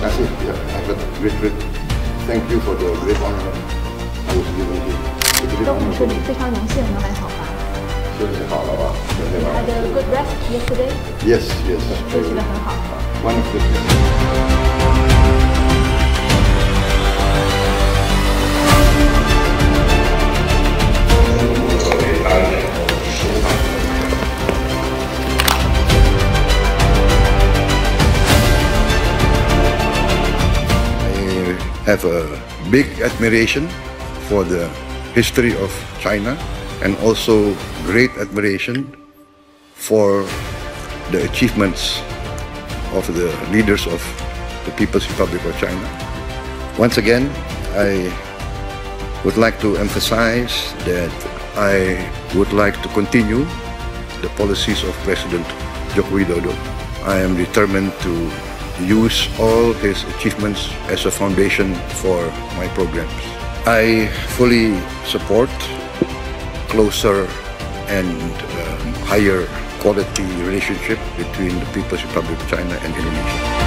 kasih ya, great great thank you for the great honor 我是刘文斌。跟我们说非常荣幸能来好吧。休息好了吧？休息好了。Had a good rest yesterday. Yes, yes. Have a big admiration for the history of China and also great admiration for the achievements of the leaders of the People's Republic of China. Once again, I would like to emphasize that I would like to continue the policies of President Joko Widodo. I am determined to use all his achievements as a foundation for my programs. I fully support closer and um, higher quality relationship between the People's Republic of China and Indonesia.